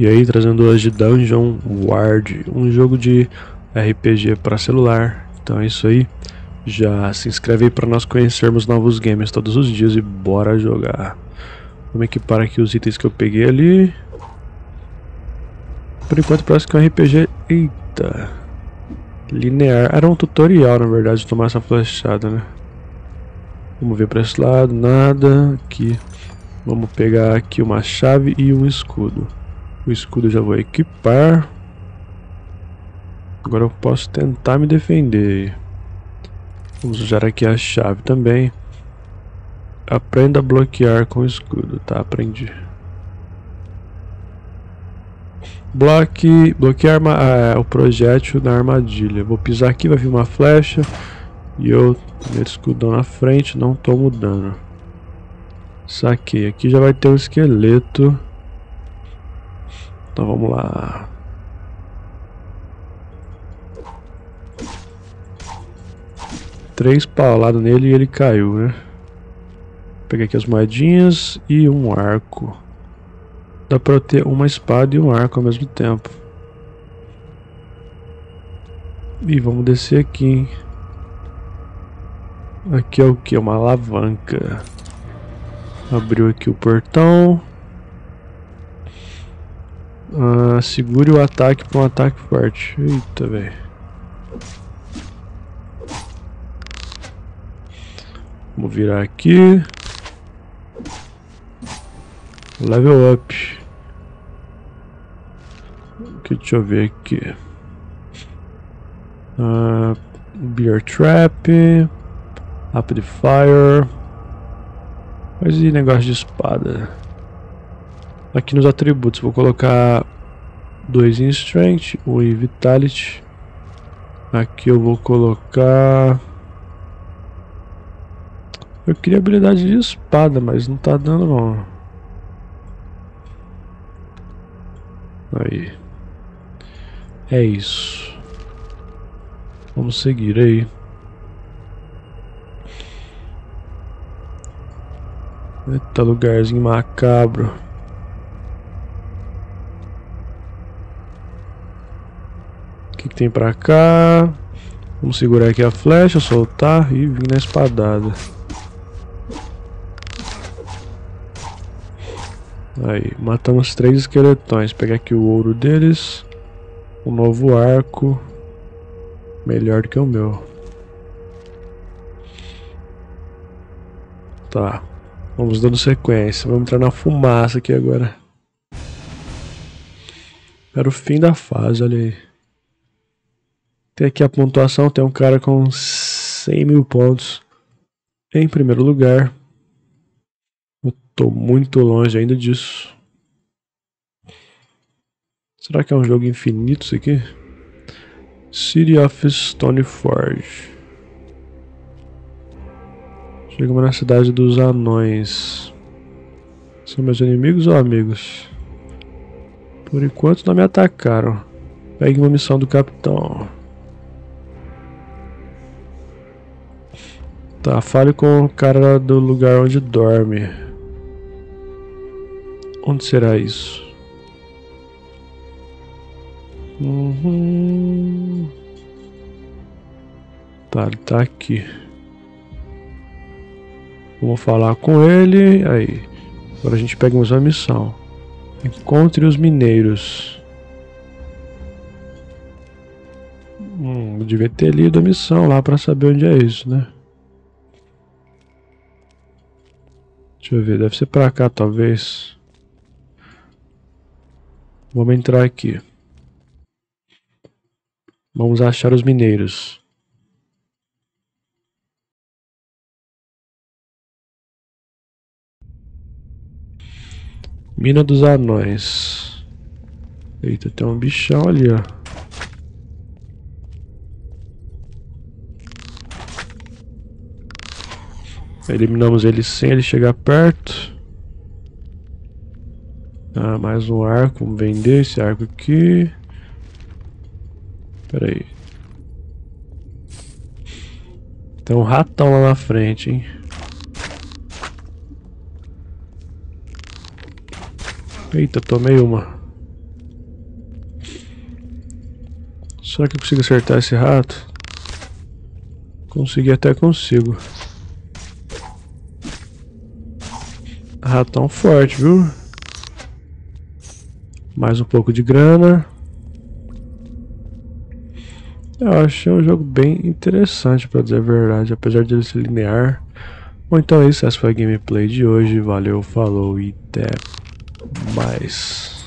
E aí, trazendo hoje Dungeon Ward, um jogo de RPG para celular. Então é isso aí. Já se inscreve aí para nós conhecermos novos games todos os dias e bora jogar. Vamos equipar aqui os itens que eu peguei ali. Por enquanto parece que é um RPG. Eita! Linear. Era um tutorial na verdade de tomar essa flechada, né? Vamos ver para esse lado, nada. Aqui. Vamos pegar aqui uma chave e um escudo. O escudo eu já vou equipar. Agora eu posso tentar me defender. Vamos usar aqui a chave também. Aprenda a bloquear com o escudo, tá? Aprendi. Bloque, bloquear ah, o projétil na armadilha. Vou pisar aqui, vai vir uma flecha. E eu, primeiro escudão na frente, não tomo dano. Saquei. Aqui já vai ter um esqueleto. Então vamos lá. Três pauladas nele e ele caiu, né? Peguei aqui as moedinhas e um arco. Dá pra ter uma espada e um arco ao mesmo tempo. E vamos descer aqui, hein? Aqui é o que? Uma alavanca. Abriu aqui o portão. Ah, segure o ataque para um ataque forte. Eita, velho. Vamos virar aqui. Level up. Deixa eu ver aqui. Uh, beer Trap. Rapid Fire. E negócio de espada? Aqui nos atributos vou colocar dois em Strength, um em Vitality. Aqui eu vou colocar... Eu queria habilidade de espada, mas não tá dando não. Aí. É isso. Vamos seguir aí. Eita lugarzinho macabro. Que, tem pra cá? Vamos segurar aqui a flecha, soltar e vir na espadada. Aí, matamos três esqueletões. Pegar aqui o ouro deles. Um novo arco. Melhor do que o meu. Tá. Vamos dando sequência. Vamos entrar na fumaça aqui agora. Era o fim da fase, olha aí. Tem aqui a pontuação, tem um cara com 100 mil pontos em primeiro lugar. Eu tô muito longe ainda disso. Será que é um jogo infinito isso aqui? City of Stoneforge. Chegamos na cidade dos anões. São meus inimigos ou amigos? Por enquanto não me atacaram. Pegue uma missão do capitão. Tá, fale com o cara do lugar onde dorme. Onde será isso? Uhum. Tá, ele tá aqui. Vamos falar com ele. Aí. Agora a gente pega mais uma missão. Encontre os mineiros. Devia ter lido a missão lá para saber onde é isso, né? Deixa eu ver, deve ser pra cá talvez. Vamos entrar aqui. Vamos achar os mineiros. Mina dos anões. Eita, tem um bichão ali, ó. Eliminamos ele sem ele chegar perto. Ah, mais um arco. Vamos vender esse arco aqui. Pera aí. Tem um ratão lá na frente, hein. Eita, tomei uma. Será que eu consigo acertar esse rato? Consegui até consigo. Ratão forte, viu? Mais um pouco de grana. Eu achei um jogo bem interessante, para dizer a verdade, apesar de ele ser linear. Bom, então é isso. Essa foi a gameplay de hoje. Valeu, falou e até mais.